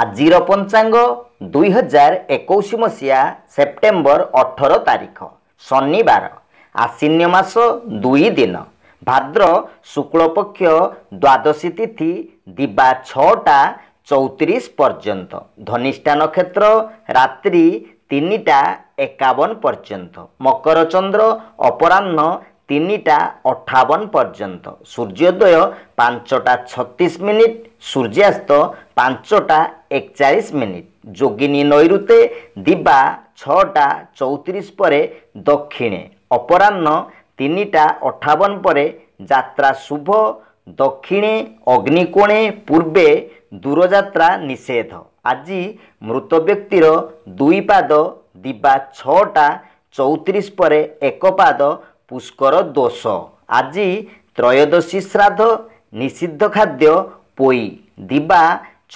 ଆଜିର ପଞ୍ଚାଙ୍ଗ ଦୁଇ ହଜାର ଏକୋଇଶ ମସିହା ସେପ୍ଟେମ୍ବର ଅଠର ତାରିଖ ଶନିବାର ଆଶ୍ଵିନ୍ୟ ମାସ ଦୁଇ ଦିନ ଭାଦ୍ର ଶୁକ୍ଳପକ୍ଷ ଦ୍ୱାଦଶୀ ତିଥି ଦିବା ଛଅଟା ଚଉତିରିଶ ପର୍ଯ୍ୟନ୍ତ ଧନିଷ୍ଠା ନକ୍ଷତ୍ର ରାତ୍ରି ତିନିଟା ଏକାବନ ପର୍ଯ୍ୟନ୍ତ ମକର ଚନ୍ଦ୍ର ଅପରାହ୍ନ তিনটা অঠাবন পর্যন্ত সূর্যোদয় পাঁচটা ছত্রিশ মিনিট সূর্যাস্ত পাঁচটা একচাশ মিনিট যোগিনী নৈরুতে দিবা ছটা চৌত্রিশ পরে দক্ষিণে অপরাহ্ন তিনটা অঠাবন পরে যাত্রা শুভ দক্ষিণে অগ্নিকোণে পূর্বে দূরযাত্রা নিষেধ ଆଜି ମୃତ ବ୍ୟକ୍ତିର ଦୁଇ ପାଦ ଦିବା ଛଅଟା ଚଉତିରିଶ ପରେ ଏକ ପାଦ ପୁଷ୍କର ଦୋଷ ଆଜି ତ୍ରୟୋଦଶୀ ଶ୍ରାଦ୍ଧ ନିଷିଦ୍ଧ ଖାଦ୍ୟ ପୋଇ ଦିବା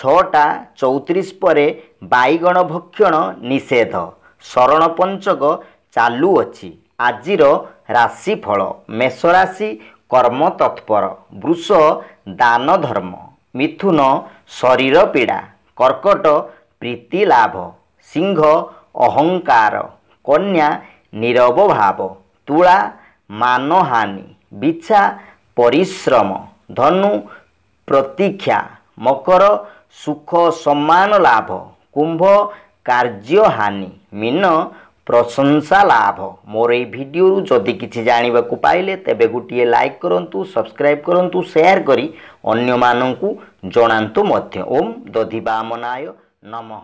ଛଅଟା ଚଉତିରିଶ ପରେ ବାଇଗଣ ଭକ୍ଷଣ ନିଷେଧ ଶରଣ ପଞ୍ଚକ ଚାଲୁଅଛି ଆଜିର ରାଶିଫଳ ମେଷରାଶି କର୍ମ ତତ୍ପର ବୃଷ ଦାନ ଧର୍ମ ମିଥୁନ ଶରୀର ପୀଡ଼ା କର୍କଟ ପ୍ରୀତି ଲାଭ ସିଂହ ଅହଙ୍କାର କନ୍ୟା ନିରବ ଭାବ ତୁଳା ମାନହାନି ବିଛା ପରିଶ୍ରମ ଧନୁ ପ୍ରତୀକ୍ଷା ମକର ସୁଖ ସମ୍ମାନ ଲାଭ କୁମ୍ଭ କାର୍ଯ୍ୟହାନି ମୀନ ପ୍ରଶଂସା ଲାଭ ମୋର ଏହି ଭିଡ଼ିଓରୁ ଯଦି କିଛି ଜାଣିବାକୁ ପାଇଲେ ତେବେ ଗୋଟିଏ ଲାଇକ୍ କରନ୍ତୁ ସବସ୍କ୍ରାଇବ୍ କରନ୍ତୁ ସେୟାର କରି ଅନ୍ୟମାନଙ୍କୁ ଜଣାନ୍ତୁ ମଧ୍ୟ ଓମ୍ ଦଧିବାମନାୟ ନମଃ